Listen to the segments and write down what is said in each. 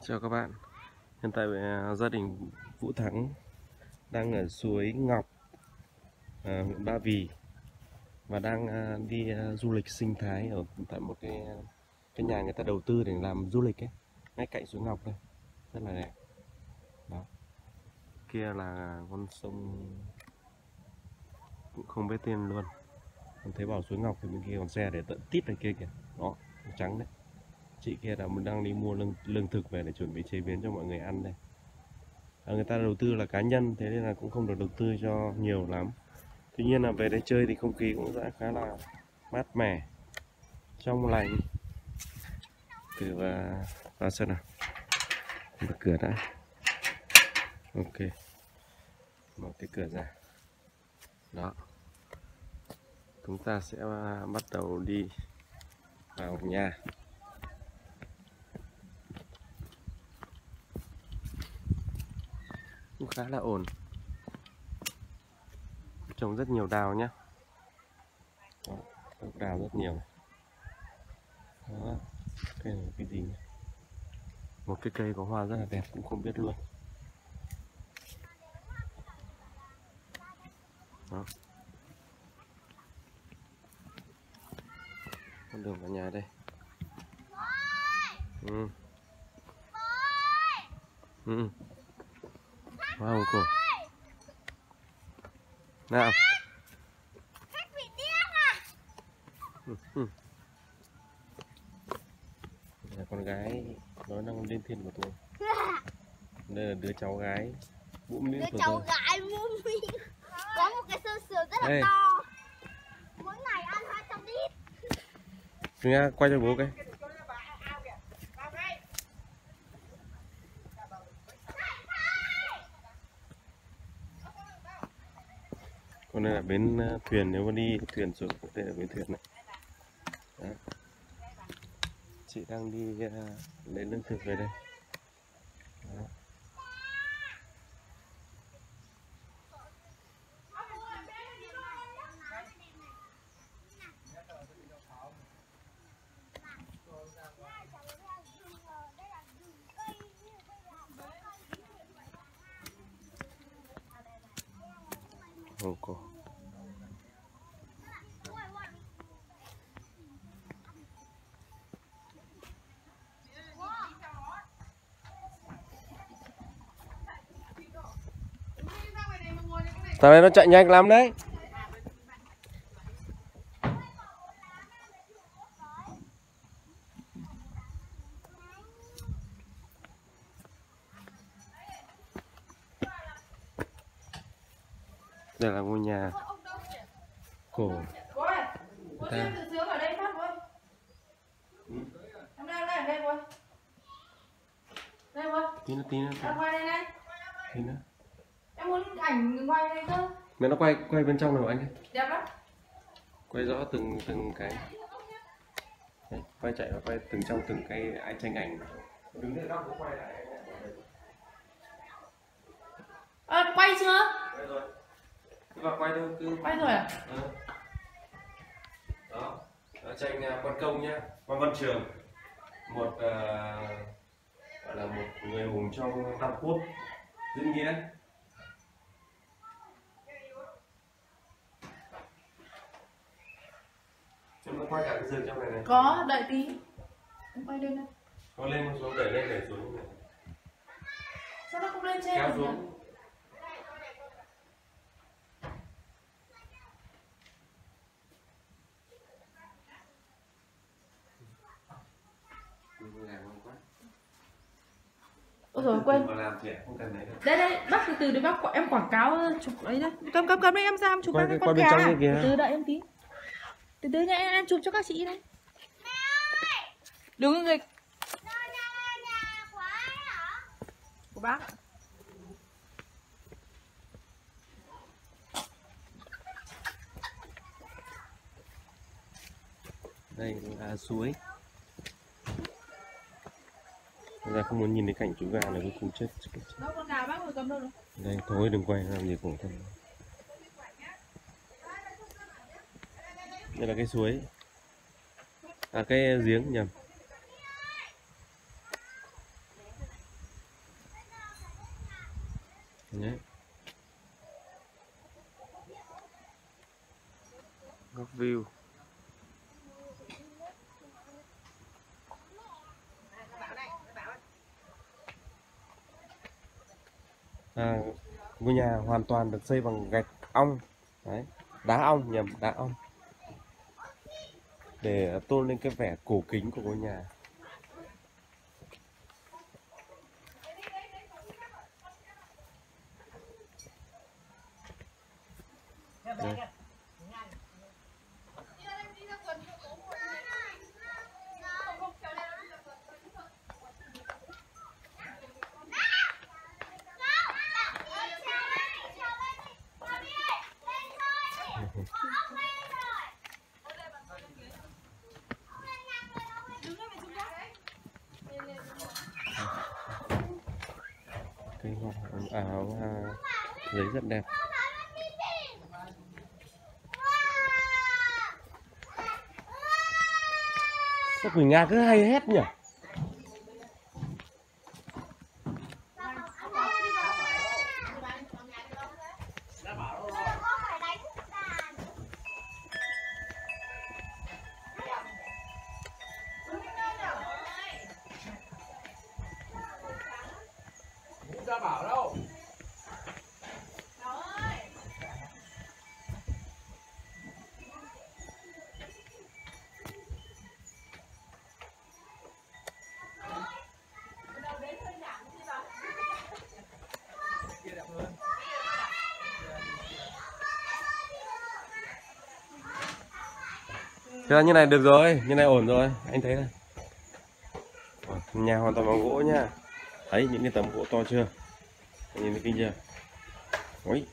Chào các bạn. Hiện tại à, gia đình Vũ Thắng đang ở suối Ngọc à, huyện Ba Vì và đang à, đi à, du lịch sinh thái ở tại một cái à, cái nhà người ta đầu tư để làm du lịch ấy ngay cạnh suối Ngọc đây. Rất là đẹp. Đó. Kia là con sông cũng không biết tên luôn còn thấy bảo suối Ngọc thì bên kia còn xe để tận tít ở kia kìa. Đó trắng đấy. Chị kia là mình đang đi mua lương, lương thực về để chuẩn bị chế biến cho mọi người ăn đây. À, người ta đầu tư là cá nhân thế nên là cũng không được đầu tư cho nhiều lắm. Tuy nhiên là về đây chơi thì không khí cũng sẽ khá là mát mẻ trong lành. Từ và vào xem nào? Mở cửa đã. Ok. Mở cái cửa ra. Đó chúng ta sẽ bắt đầu đi vào nhà. Cũng khá là ổn. Trồng rất nhiều đào nhá. Đó, đào rất nhiều. Đó, cây này cái gì nhỉ? một cái cây có hoa rất là đẹp cũng không biết luôn. Đó. Con đường vào nhà đây. Ừ. Ừ. Wow cô. Nào. Khách bị điên à? Ừ, ừ. là con gái nó đang lên thiên của tôi. Đây là đứa cháu gái. Miệng Đứa cháu tôi gái miệng Có một cái sơ sườn rất là Ê. to Mỗi ngày ăn 200 lít Nga à, quay cho bố cái. Còn đây là bến à, thuyền nếu mà đi thuyền xuống đây là bến thuyền này. Đó. chị đang đi uh, lấy lương thực về đây Đó. Không có Thằng này nó chạy nhanh lắm đấy Đây là ngôi nhà cổ Cô ơi, cô Ta. xem từ sướng ở đây phát cô. Em đang đây ở đây cô. Đây cô, tí nữa tí nữa em quay đây này. tí nữa Em muốn ảnh quay đây cơ. mẹ nó quay quay bên trong nào anh ơi Đẹp lắm. quay rõ từng từng cái Đấy, quay chạy và quay từng trong từng cái ai tranh ảnh đứng đây góc cũng quay lại À, quay chưa? quay rồi cứ vào quay thôi cứ Quay rồi à? Ừ. đó Đó, tranh à, quan công nhá quan văn trường một à, gọi là một người hùng trong tam quốc diễn nghĩa Chúng nó quay cả cái rừng trong này này Có, đợi tí. Em quay đây này. Có lên một xuống đẩy lên đẩy xuống này. Sao nó không lên trên? kéo nhỉ? xuống Ôi rồi quên. không đấy Đây đây, bác từ từ để bác em quảng cáo chụp ấy đây. Cầm cầm cầm đây em ra em chụp cái- con cá. đây từ đợi em tí. Từ từ nha em, em chụp cho các chị đây. Đứng hả? của bác. đây là suối Bây giờ không muốn nhìn thấy cảnh chú gà này cuối cùng chết Đâu con gà bác ngồi cầm đâu rồi? đây thôi đừng quay làm gì khổ thân đây là cái suối à cái giếng nhầm Đấy. góc view. À, ngôi nhà hoàn toàn được xây bằng gạch ong. Đấy đá ong nhầm đá ong. Để tôn lên cái vẻ cổ kính của ngôi nhà cái hoa áo à, giấy rất đẹp. Sao quỳnh nga cứ hay hết nhỉ? Thế là như này, được rồi. Như này ổn rồi. Anh thấy này. Nhà hoàn toàn bằng gỗ nha. Thấy những cái tấm gỗ to chưa? Anh nhìn thấy kinh chưa? Ôi.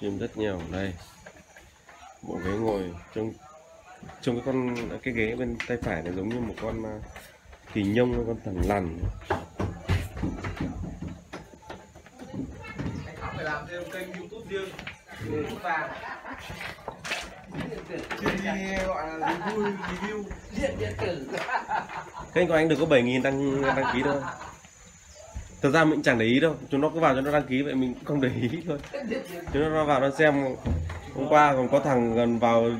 chim rất nhiều. Đây. Bộ ghế ngồi trông trông cái con, cái ghế bên tay phải này giống như một con à, kỳ nhông con thằng lằn. Anh phải làm thêm kênh youtube riêng. YouTube vàng đi gọi là review, review Điện điện tử kênh của anh được có 7.000 đăng đăng ký thôi thật ra mình chẳng để ý đâu. Chúng nó cứ vào cho nó đăng ký vậy mình cũng không để ý thôi. Chúng nó vào nó xem hôm qua còn có thằng gần vào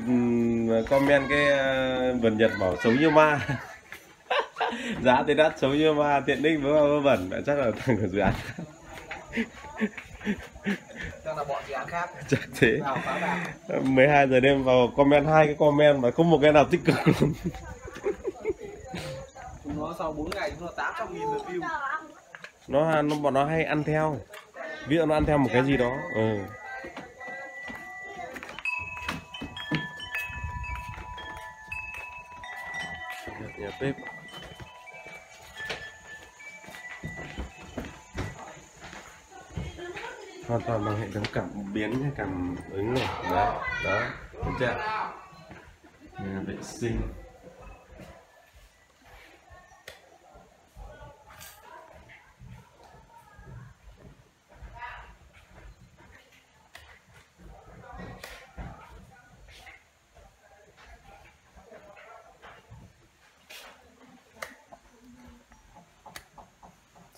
comment cái ờ, vườn nhật bảo xấu như ma. Giá thì đắt xấu như ma tiện ích với vớ vẩn. Chắc là thằng ở dự án. Chắc là bọn dự án khác. Chắc thế. Vào phá bạc. 12 giờ đêm vào comment hai cái comment mà không một cái nào tích cực luôn. Chúng nó sau 4 ngày chúng nó 800 nghìn view. Nó nó bọn nó hay ăn theo. Ví dụ nó ăn theo một cái gì đó. Ừ. nhà bếp hoàn toàn bằng hệ thống cảm biến hay cảm ứng này. Đó đó được chưa nhà vệ sinh.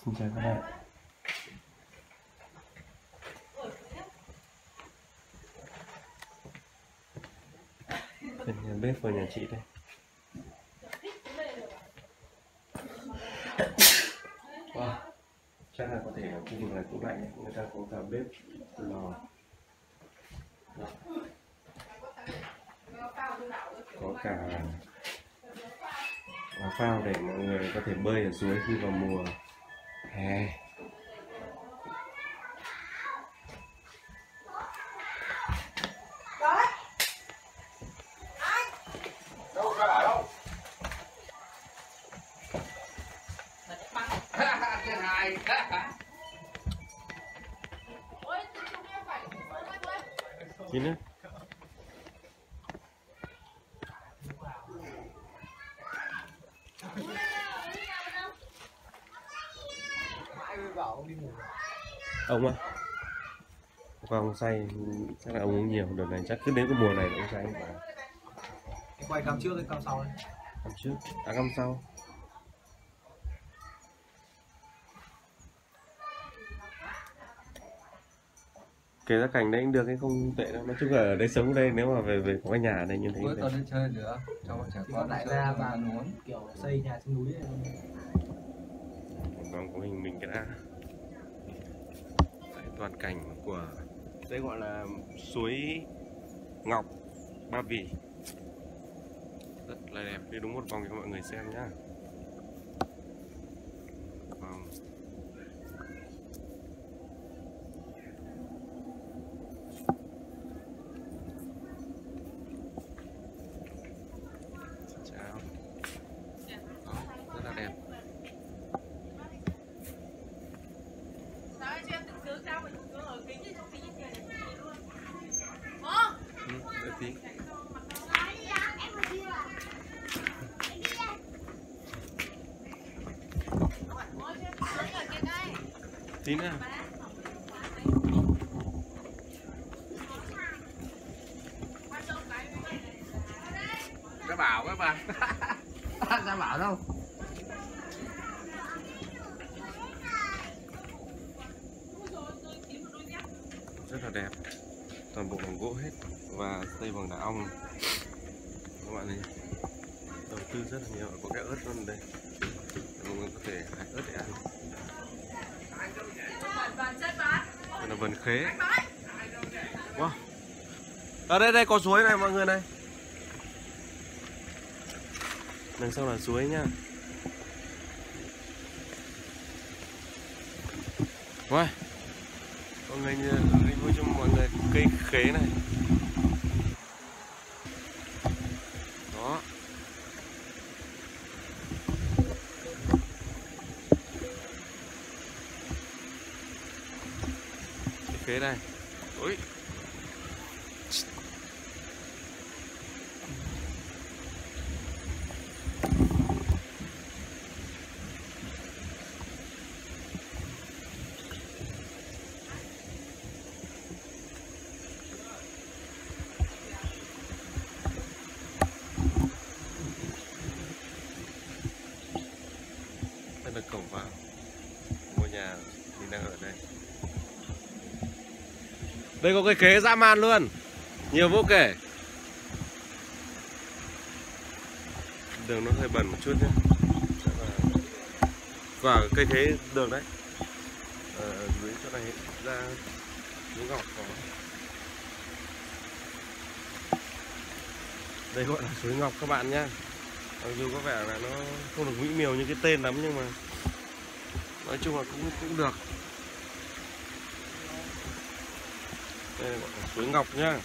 Xin chào các bạn. Đây, nhà bếp của nhà chị đây wow. chắc là có thể ở khu vực này cũng lạnh người ta có cả bếp lò Đó. có cả phao để mọi người có thể bơi ở suối khi vào mùa hè Bảo ông á? Qua ông say chắc là ông uống nhiều. Đợt này chắc cứ đến cái mùa này là ông say quay cam trước hay cam sau đấy cắm trước. À cắm sau kể ra cảnh đấy cũng được hay không tệ đâu. Nói chung là ở đây sống ở đây nếu mà về về có cái nhà ở đây như thế cuối thì- tuần đi chơi nữa cho bọn trẻ con gia ăn và uống kiểu xây nhà trên núi này. vâng của mình mình cái đã. Đấy, toàn cảnh của đây gọi là suối ngọc ba vì. Rất là đẹp. Đi đúng một vòng cho mọi người xem nhá vâng Xin chào Đó, rất là đẹp Sao cho em tự sướng sao mà tự sướng ở kính thì trong kính như thế này luôn. Ừ, à? Tí. Nữa. Cái bảo các bạn Ra bảo đâu rất là đẹp toàn bộ bằng gỗ hết và xây bằng đá ong các bạn thấy đầu tư rất là nhiều có cái ớt luôn đây mọi người có thể hái ớt để ăn Đoàn chất bán. đây là vườn khế wow. ở đây đây, có suối này, mọi người này đằng sau là suối nha Wow. Mọi người review vui cho mọi người cây khế này Đó Cây khế này. Ui, đây là cổng vào ngôi nhà mình đang ở đây đây có cây khế dã man luôn. Nhiều vô kể. Đường nó hơi bẩn một chút nhé. Và quả cây khế đường đấy. Ờ, ở dưới chỗ này ra núi ngọc có. Đây gọi là suối ngọc các bạn nhé. Mặc dù có vẻ là nó không được mỹ miều như cái tên lắm nhưng mà nói chung là cũng cũng được. Đây là suối ngọc nhá.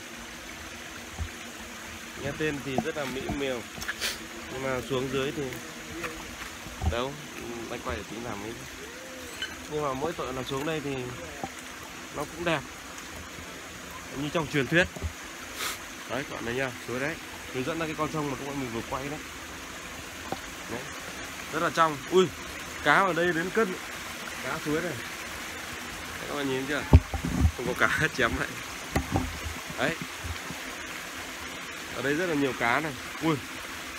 Nghe tên thì rất là mỹ miều. Nhưng mà xuống dưới thì đâu anh quay để tính làm ấy. Nhưng mà mỗi tội là xuống đây thì nó cũng đẹp. Như trong truyền thuyết. Đấy các bạn thấy nhá suối đấy. Hướng dẫn ra cái con sông mà các bạn mình vừa quay đấy. Đấy. rất là trong. Ui cá ở đây đến cân. Cá suối này. Đấy, các bạn nhìn chưa? Không có cá chém lại đấy. Ở đây rất là nhiều cá này. Ui,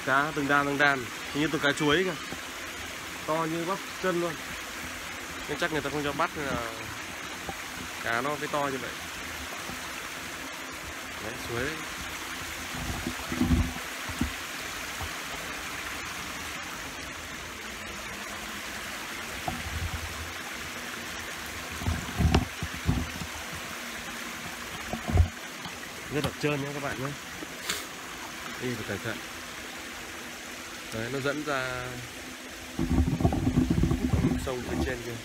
cá từng đàn từng đàn. Hình như từ cá chuối kìa. To như bắp chân luôn. Nhưng chắc người ta không cho bắt là cá nó mới to như vậy. Đấy suối đấy rất là trơn nhé các bạn nhé đi phải cẩn thận đấy nó dẫn ra con sông phía trên kia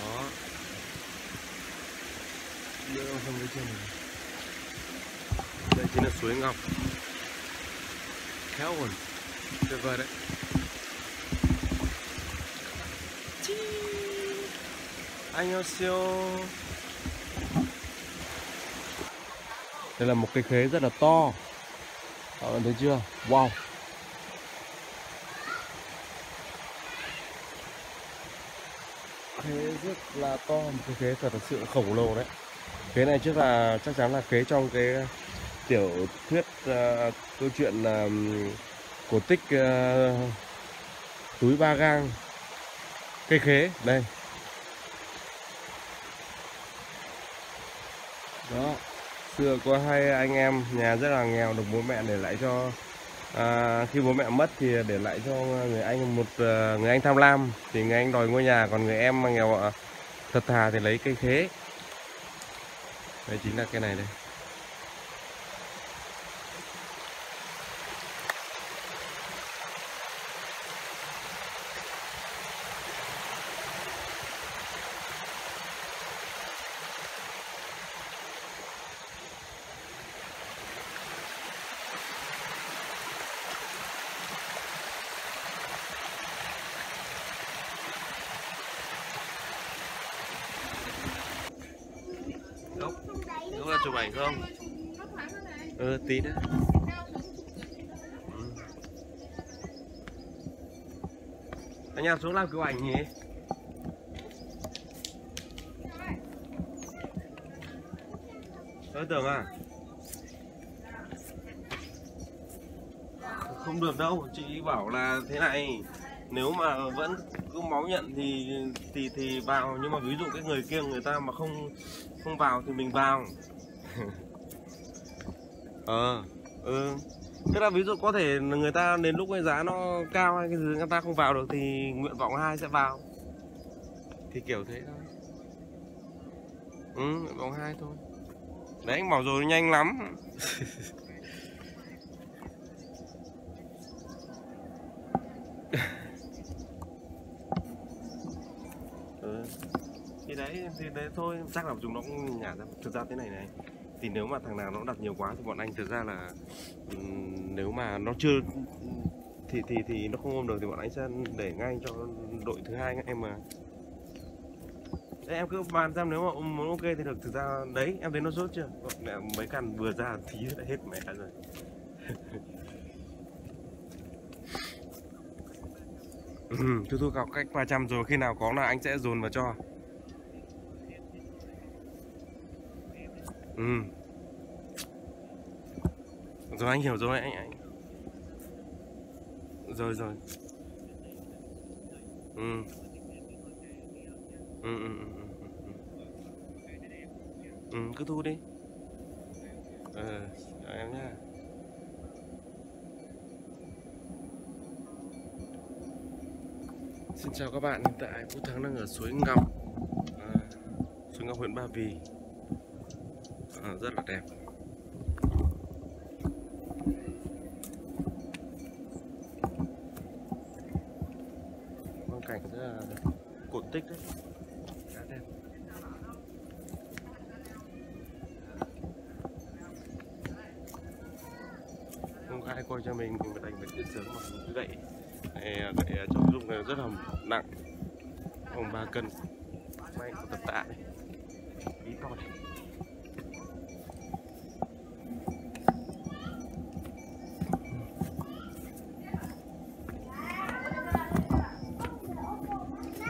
đó giữa con sông phía trên này đây chính là suối ngọc khéo ổn tuyệt vời đấy Chi. 안녕하세요 đây là một cái khế rất là to. Các bạn thấy chưa? Wow. Khế rất là to một cái khế thật là sự khổng lồ đấy. Khế này trước là chắc chắn là khế trong cái tiểu thuyết uh, câu chuyện uh, cổ tích uh, túi ba gang. Cây khế đây đó xưa có hai anh em nhà rất là nghèo được bố mẹ để lại cho à, khi bố mẹ mất thì để lại cho người anh một à, người anh tham lam. Thì người anh đòi ngôi nhà còn người em mà nghèo à, thật thà thì lấy cây khế đây chính là cái này đây Đúng, đúng là chụp ảnh không? Ừ, tí nữa. Ừ. Anh em xuống làm cứu ảnh nhỉ? Tôi tưởng à? Không được đâu, chị bảo là thế này nếu mà vẫn cứ máu nhận thì thì thì vào nhưng mà ví dụ cái người kia người ta mà không không vào thì mình vào ờ ừ. Tức là ví dụ có thể là người ta đến lúc cái giá nó cao hay cái gì người ta không vào được thì nguyện vọng hai sẽ vào. Thì kiểu thế thôi. Ừ nguyện vọng hai thôi. Đấy, anh bảo rồi nhanh lắm. Ừ. thì đấy thì đấy thôi. Chắc là chúng nó cũng nhả ra thực ra thế này này thì nếu mà thằng nào nó đặt nhiều quá thì bọn anh thực ra là ừ, nếu mà nó chưa thì thì thì nó không ôm được thì bọn anh sẽ để ngay cho đội thứ hai em mà. Đấy, em cứ bàn xem nếu mà muốn ok thì được thực ra đấy em thấy nó rốt chưa? Mẹ mấy căn vừa ra tí đã hết mẹ rồi. Ừ, thu thu cọc cách 300 rồi khi nào có là anh sẽ dồn vào cho. Ừ. Rồi anh hiểu rồi anh anh Rồi rồi. Ừ. Ừ ừ ừ ừ, ừ, ừ. ừ cứ thu đi. Ờ chào em nha. Xin chào các bạn, hiện tại Vũ Thắng đang ở suối Ngọc. À, Suối Ngọc huyện Ba Vì à, Rất là đẹp. Phong cảnh rất là cổ tích đấy. Khá đẹp. Không ai coi cho mình thì mình phải đánh sớm mà cứ gậy này gậy à, chống rung này rất là nặng. Khoảng 3 cân. May có tập tạ này ý to này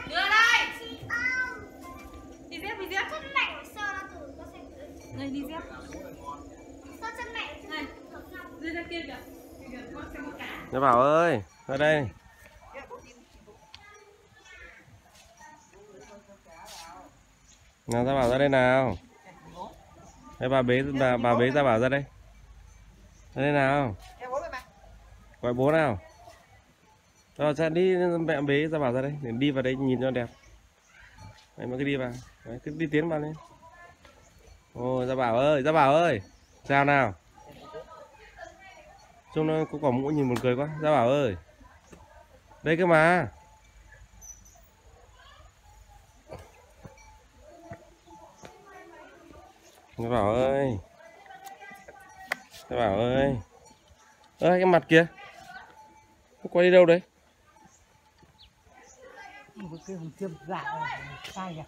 Đưa đây. Đi dép, đi dép. chân mẹ của sơ nó từ có thể Này đi dép. sơ chân mẹ Này. Đưa ra kia kìa. Kìa, con xem con cá. Nó bảo đây. Nào ra bảo ra đây nào. Đây bà bế bà bà bế ra bảo ra đây. Ra đây nào. Gọi bố nào. Rồi sẽ đi mẹ bế ra bảo ra đây để đi vào đây nhìn cho đẹp. Đấy mà cứ đi vào. Đấy, cứ đi tiến vào lên. Ôi ra bảo ơi ra bảo ơi. Chào nào? Trông nó có quả mũi nhìn buồn cười quá. Ra bảo ơi đây cơ mà. Gia Bảo ơi. Gia Bảo ơi. Ơ, cái mặt kìa. Nó quay đi đâu đấy? Cái hồng tiêm dạ sai nhỉ?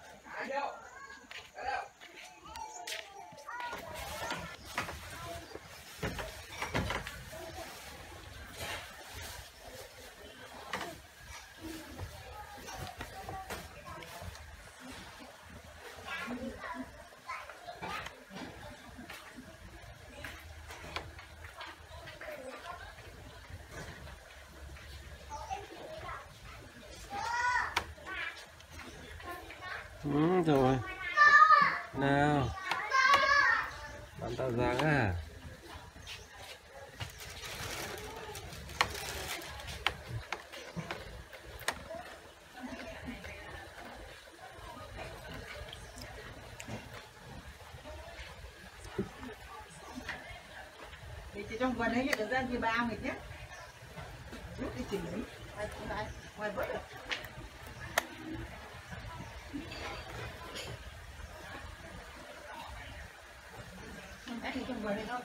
Còn đấy được dân thì ba mình nhé. Rút đi chỉnh đấy. Ngoài, ngoài, vớt được. Em thì trồng vào đây thôi.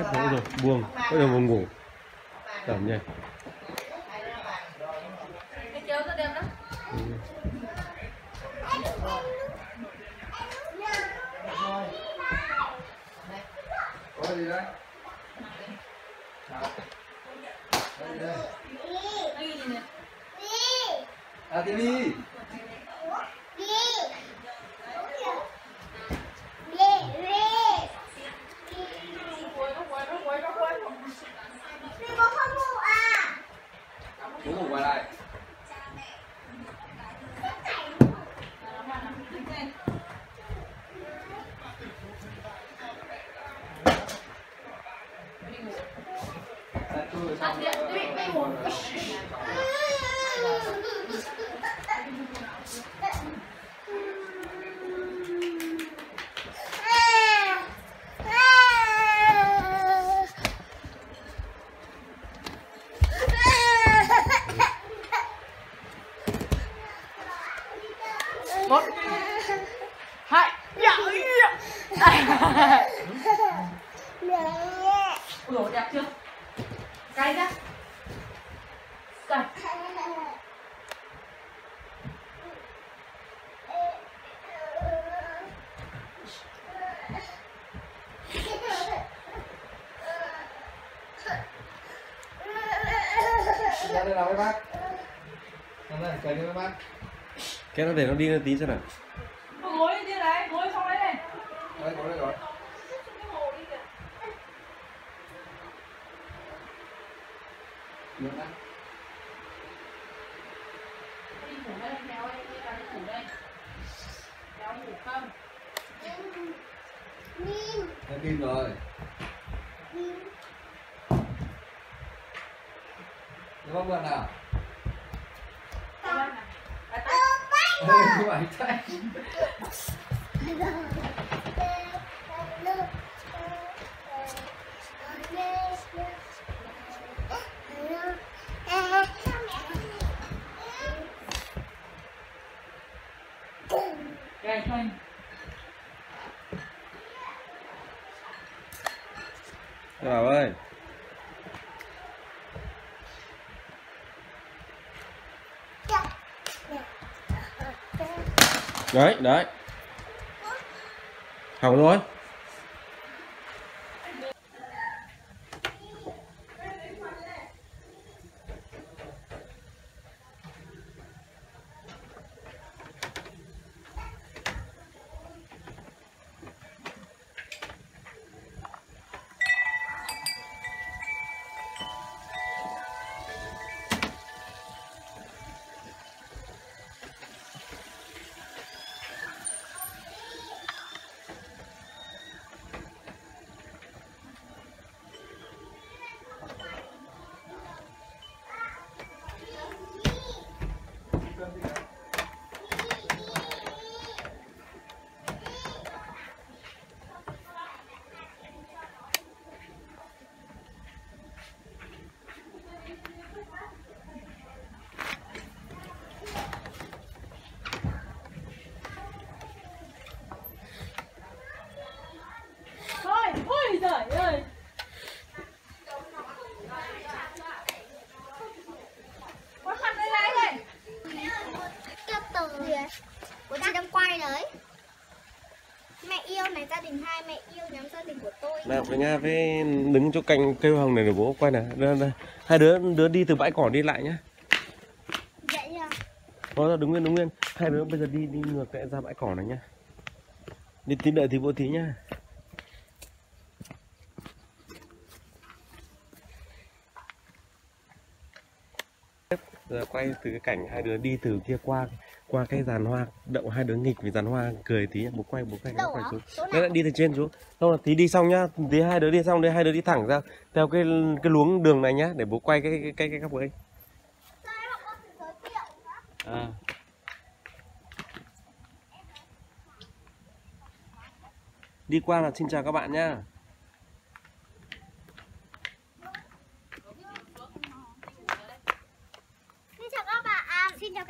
hết nỗi rồi buông bắt đầu ngủ. Cảm nhé. cái nó để nó đi lên tí xem nào. đấy đấy hỏng luôn. Tôi nào với đứng chỗ cạnh cây hồng này để bố quay này. Đây, đây. hai đứa đứa đi từ bãi cỏ đi lại nhá. Vậy à Thôi ra đứng nguyên đứng nguyên. Hai đứa bây giờ đi đi ngược lại ra bãi cỏ này nhá. Đi tí đợi thì bố tí nhá. Giờ quay từ cái cảnh hai đứa đi từ kia qua qua cái giàn hoa đậu hai đứa nghịch với giàn hoa cười tí bố quay bố quay bố quay xuống. Đấy là đi từ trên xuống. Không là tí đi xong nhá tí hai đứa đi xong đấy hai đứa đi thẳng ra theo cái cái luống đường này nhá để bố quay cái cái cái cái góc ấy. À. đi qua là xin chào các bạn nhá Xin chào các bạn, xin chào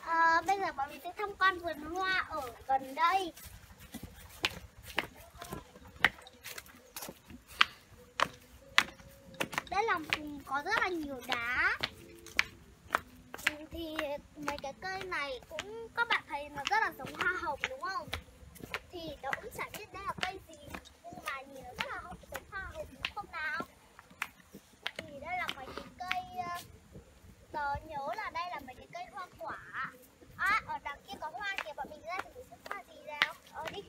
à, bây giờ bọn mình sẽ tham quan vườn hoa ở gần đây. Đây là vùng có rất là nhiều đá. Thì mấy cái cây này cũng các bạn thấy nó rất là giống hoa hồng đúng không? Thì tớ cũng chẳng biết đây là cây gì nhưng mà nhìn nó rất là hồng giống hoa hồng đúng không nào? Thì đây là mấy cái cây ờ, Tớ nhớ là đây là mấy cái cây hoa quả ở đằng kia có hoa kìa, bọn mình ra thì mình sẽ hoa gì nào? Ờ đi.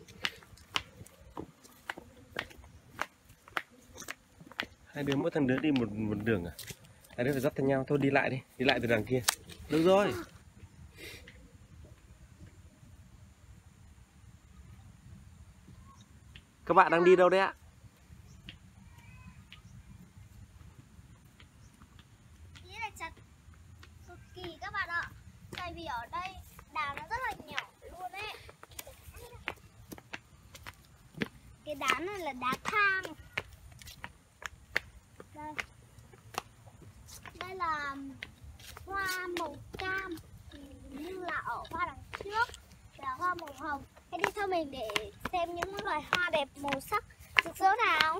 Hai đứa mỗi thằng đứa đi một một đường à? Hai đứa phải dắt theo nhau. Thôi đi lại đi. Đi lại từ đằng kia. Được rồi. Các bạn đang đi đâu đấy ạ Ý là chặt cực kỳ các bạn ạ Tại vì ở đây đá nó rất là nhỏ luôn ấy Cái đá này là đá thang. Đây. Đây là hoa màu cam. Như là ở hoa đằng trước là hoa màu hồng. Hãy đi theo mình để xem những loài hoa đẹp màu sắc rực rỡ nào.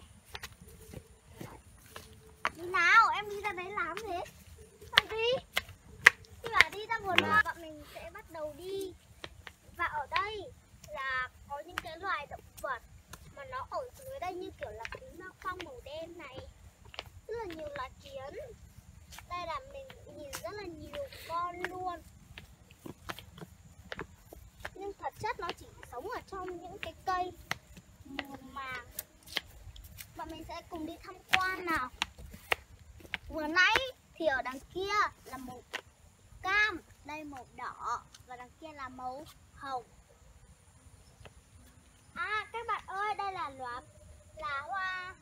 Đi nào, em đi ra đấy làm thế Bạn đi. Khi mà đi ra vườn hoa Bọn mình sẽ bắt đầu đi. Và ở đây là có những cái loài động nó ở dưới đây như kiểu là kính ma phong màu đen này. Rất là nhiều loài kiến. Đây là mình nhìn rất là nhiều con luôn. Nhưng thật chất nó chỉ sống ở trong những cái cây mà màng Bọn mình sẽ cùng đi tham quan nào. Vừa nãy thì ở đằng kia là màu cam, đây màu đỏ và đằng kia là màu hồng. Các bạn ơi, đây là lá là hoa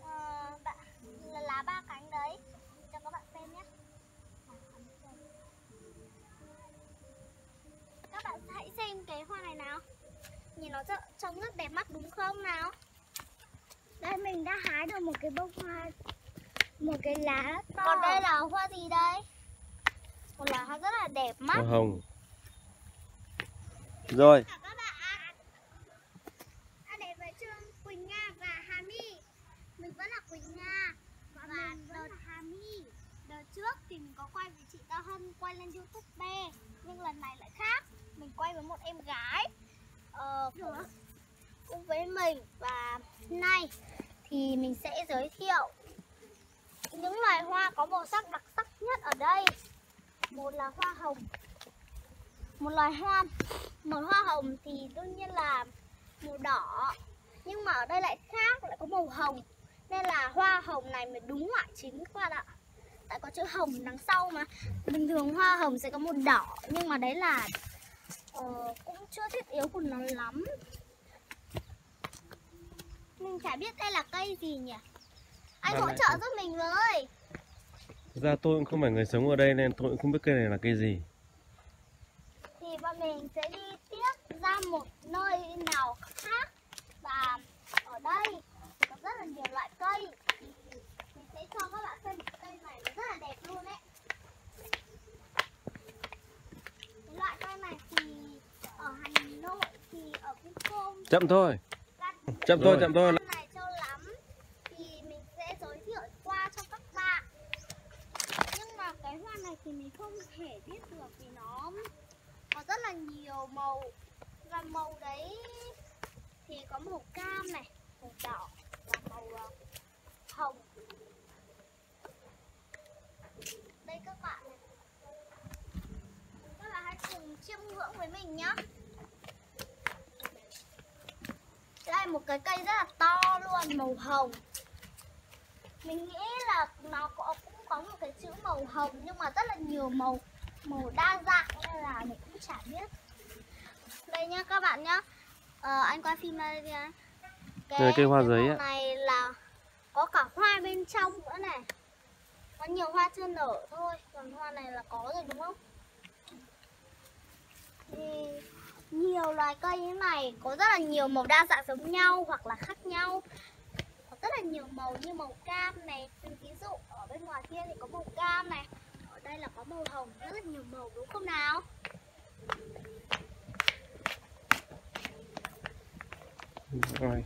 ờ, bạn, là lá ba cánh đấy. Cho các bạn xem nhé. Các bạn hãy xem cái hoa này nào. Nhìn nó trông rất đẹp mắt đúng không nào? Đây mình đã hái được một cái bông hoa một cái lá to. Còn đây là hoa gì đây? Một lá hoa rất là đẹp mắt. màu hồng rồi Chào các bạn. Đã đến với chương Quỳnh Nga và Hà My. Mình vẫn là Quỳnh Nga và, đợt Hà My. Đợt trước thì mình có quay với chị Cao Hân quay lên YouTube B, nhưng lần này lại khác. Mình quay với một em gái. Ờ, cũng, cũng với mình. Và nay thì mình sẽ giới thiệu những loài hoa có màu sắc đặc sắc nhất ở đây. Một là hoa hồng. Một loài hoa màu hoa hồng thì đương nhiên là màu đỏ. Nhưng mà ở đây lại khác lại có màu hồng. Nên là hoa hồng này mới đúng loại chính các bạn ạ. Tại có chữ hồng đằng sau mà. Bình thường hoa hồng sẽ có một đỏ nhưng mà đấy là ờ, cũng chưa thiết yếu của nó lắm. Mình chả biết đây là cây gì nhỉ? Anh Bạn hỗ trợ giúp mình với. Thực ra tôi cũng không phải người sống ở đây nên tôi cũng không biết cây này là cây gì. Thì bọn mình sẽ đi tiếp ra một nơi nào khác và ở đây có rất là nhiều loại cây. Mình sẽ cho các bạn xem cây này nó rất là đẹp luôn đấy. Loại cây này thì ở Hà Nội thì ở Vincom chậm thôi. chậm thôi chậm thôi. Cây này châu lắm. Thì mình sẽ giới thiệu qua cho các bạn. Nhưng mà cái hoa này thì mình không thể biết được vì nó có rất là nhiều màu. Và màu đấy thì có màu cam này màu đỏ và màu ờ, hồng. Đây các bạn này các bạn hãy cùng chiêm ngưỡng với mình nhé đây một cái cây rất là to luôn màu hồng. Mình nghĩ là nó có cũng có một cái chữ màu hồng nhưng mà rất là nhiều màu màu đa dạng nên là mình cũng chả biết. Đây nhá các bạn nhá. Ờ, anh quay phim đây đi anh. Đây, cây hoa cái giấy ạ. này là có cả hoa bên trong nữa này. Có nhiều hoa chưa nở thôi còn hoa này là có rồi đúng không nhiều loài cây như này có rất là nhiều màu đa dạng giống nhau hoặc là khác nhau. Có rất là nhiều màu như màu cam này. Ví dụ ở bên ngoài kia thì có màu cam này. Ở đây là có màu hồng rất là nhiều màu đúng không nào? Rồi.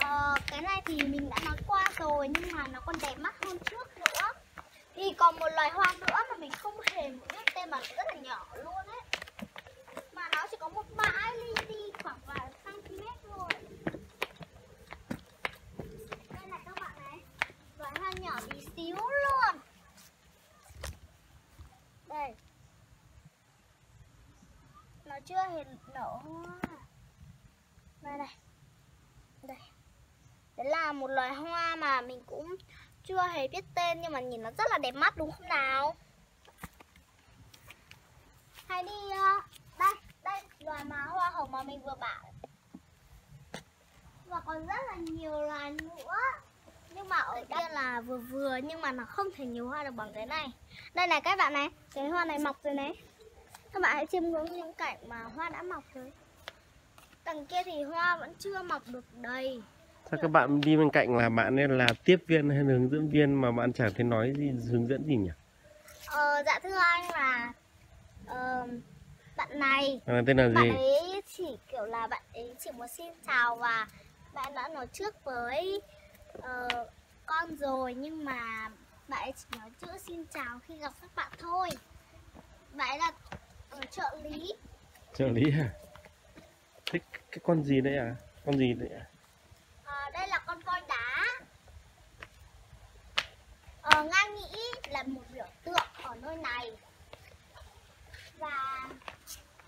Ờ, cái này thì mình đã nói qua rồi nhưng mà nó còn đẹp mắt hơn trước thì còn một loài hoa nữa mà mình không hề biết tên mà nó rất là nhỏ luôn ấy. Mà nó chỉ có một bãi li ti khoảng vài cm thôi. Đây này các bạn này, loài hoa nhỏ tí xíu luôn. Đây. Nó chưa hề nở hoa. Đây này. Đây. Đấy là một loài hoa mà mình cũng chưa hề biết tên nhưng mà nhìn nó rất là đẹp mắt đúng không nào? Hãy đi ờ, đây, đây loài mà hoa hồng mà mình vừa bảo. Và còn rất là nhiều loài nữa. Nhưng mà ở kia là vừa vừa nhưng mà nó không thể nhiều hoa được bằng cái này. Đây này các bạn này, cái hoa này mọc rồi này. Các bạn hãy chiêm ngưỡng những cảnh mà hoa đã mọc rồi. Đằng kia thì hoa vẫn chưa mọc được đầy sao các bạn đi bên cạnh là bạn ấy là tiếp viên hay hướng dẫn viên mà bạn chẳng thấy nói gì hướng dẫn gì nhỉ? Ờ, dạ thưa anh là ờ, bạn này. À, tên là bạn gì? ấy chỉ kiểu là bạn ấy chỉ muốn xin chào và bạn đã nói trước với ờ, con rồi nhưng mà bạn ấy chỉ nói chữ xin chào khi gặp các bạn thôi. Bạn ấy là ờ, trợ lý. Trợ lý à thế cái con gì đấy à? Con gì đấy à đây là con voi đá. Ờ, Nga nghĩ là một biểu tượng ở nơi này. Và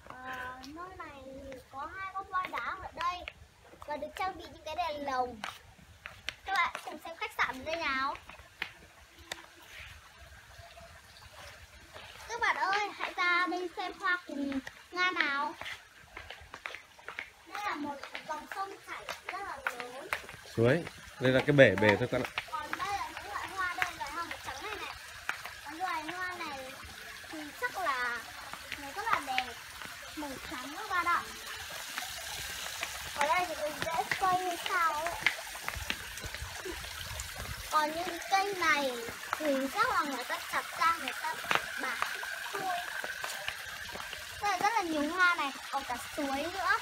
uh, nơi này có hai con voi đá ở đây. Và được trang bị những cái đèn lồng. Các bạn cùng xem khách sạn ở đây nào. Các bạn ơi hãy ra đây xem hoa cùng nga nào. Đây là một dòng sông chảy rất là lớn suối đây là cái bể bể thôi các bạn ạ. còn đây là những loại hoa đây loại hoa màu trắng này này còn loài hoa này thì chắc là nó rất là đẹp màu trắng các bạn ạ ở đây thì mình sẽ quay như sao ấy còn những cây này thì chắc là người ta chặt ra người ta bả thôi đây là rất là nhiều hoa này còn cả suối nữa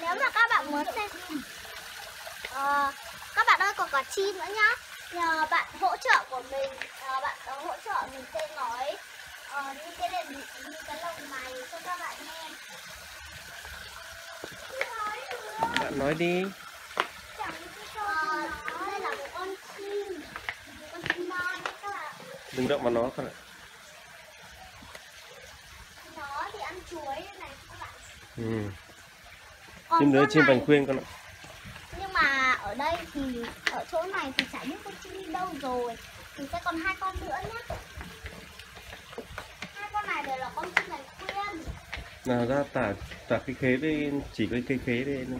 nếu mà các bạn muốn xem Ờ, các bạn ơi còn cả chim nữa nhá nhờ bạn hỗ trợ của mình nhờ bạn có hỗ trợ mình sẽ nói ờ, những cái đèn những cái lồng này cho các bạn nghe nói nữa bạn nói đi chẳng ờ, đây là một con chim một con chim non các bạn đừng động vào nó các bạn ạ. nó thì ăn chuối đây này các bạn ừ. Còn chim nữa chim này- khuyên con ạ. Nhưng mà ở đây thì ở chỗ này thì chả biết con chim đi đâu rồi. Thì sẽ còn hai con nữa nhé hai con này đều là con chim này khuyên. Nào ra tả tả cái khế đây chỉ cái cây khế đây nữa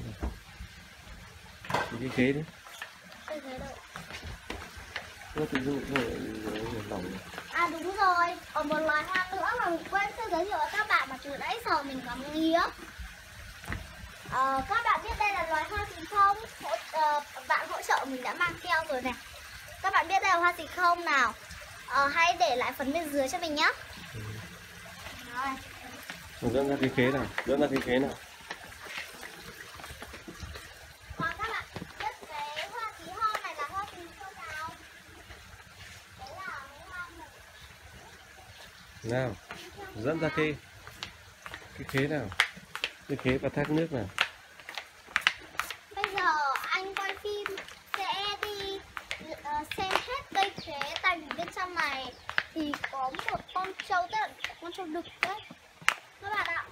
cái khế đấy Tôi thấy rồi. nó tự nó lòng à đúng rồi. Còn một loài hoa nữa mà quên chưa giới thiệu với các bạn mà từ nãy giờ mình ngắm nghía Ờ, các bạn biết đây là loài hoa gì không? Hỗ, ờ, bạn hỗ trợ mình đã mang keo rồi này. Các bạn biết đây là hoa gì không nào? Ờ, hãy để lại phần bên dưới cho mình nhé. Rồi. dẫn ra cái khế nào dẫn ra cái khế nào Còn các bạn biết cái hoa tí hon này là hoa gì không nào? Đấy là cái hoa mộc. nào dẫn ra cái cái khế nào cái khế và thác nước nào Bây giờ anh quay phim sẽ đi ờ, xem hết cây khế tại vì bên trong này thì có một con trâu tức là con trâu đực đấy các bạn ạ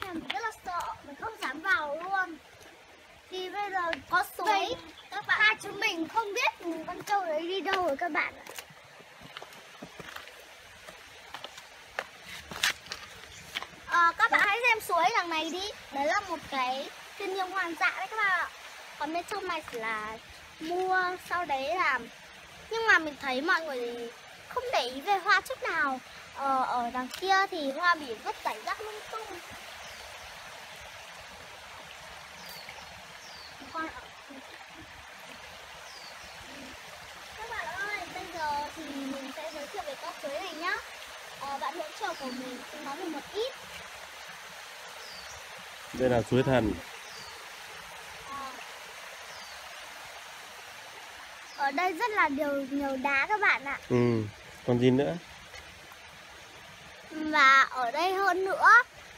Thế là mình rất là sợ mình không dám vào luôn thì bây giờ có suối các bạn hai chúng mình không biết con trâu đấy đi đâu rồi các bạn ạ Ờ, các bạn hãy xem suối đằng này đi. Đấy là một cái thiên nhiên hoang dã đấy các bạn ạ. Còn bên trong này chỉ là mua sau đấy là nhưng mà mình thấy mọi người không để ý về hoa chút nào. Ờ, ở đằng kia thì hoa bị vứt rải rác lung tung. Hoa các bạn ơi bây giờ thì mình sẽ giới thiệu về con suối này nhá. Ờ, bạn hỗ trợ của mình sẽ nói về một ít đây là suối thần. Ở đây rất là nhiều nhiều đá các bạn ạ. Ừ còn gì nữa? Và ở đây hơn nữa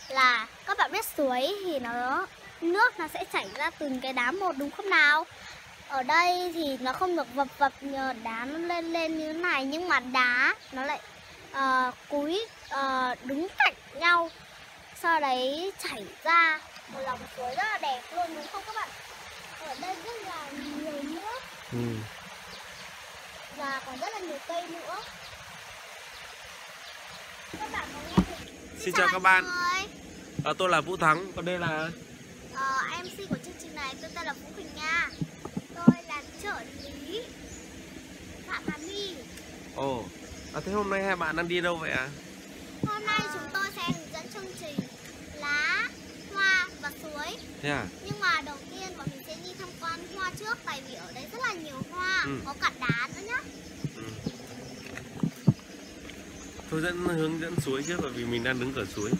là các bạn biết suối thì nó nước nó sẽ chảy ra từng cái đá một đúng không nào? Ở đây thì nó không được vập vập nhờ đá nó lên lên như thế này nhưng mà đá nó lại ờ, cúi ờ, đứng cạnh nhau sau đấy chảy ra một lòng suối rất là đẹp luôn đúng không các bạn? Ở đây rất là nhiều nước. Ừ. và còn rất là nhiều cây nữa. Các bạn có nghe được Xin chào các bạn. à, tôi là Vũ Thắng còn đây là Ờ, MC của chương trình này tôi tên là Vũ Quỳnh Nga. Tôi là trợ lý Phạm Hà My. Ồ à, thế hôm nay hai bạn đang đi đâu vậy à Hôm nay chúng tôi sẽ hướng dẫn chương trình lá, hoa và suối. Thế à? Nhưng mà đầu tiên bọn mình sẽ đi tham quan hoa trước Tại vì ở đây rất là nhiều hoa, Ừ. có cả đá nữa nhá. Tôi dẫn hướng dẫn suối trước bởi vì mình đang đứng ở suối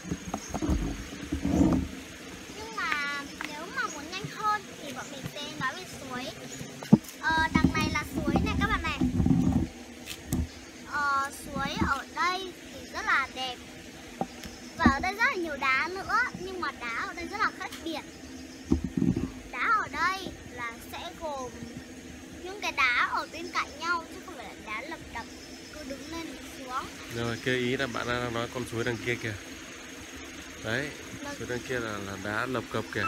Nhưng mà nếu mà muốn nhanh hơn thì bọn mình sẽ nói về suối ờ, Đằng này là suối này các bạn này ờ, Suối ở đây thì rất là đẹp Và ở đây rất là nhiều đá nữa Nhưng mà đá ở đây rất là khác biệt. Đá ở đây là sẽ gồm những cái đá ở bên cạnh nhau Chứ không phải là đá lập đập cứ đứng lên xuống. Rồi kia ý là bạn đang nói con suối đằng kia kìa. Đấy Vâng. suối đằng kia là là đá lập cập kìa